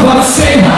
agora sem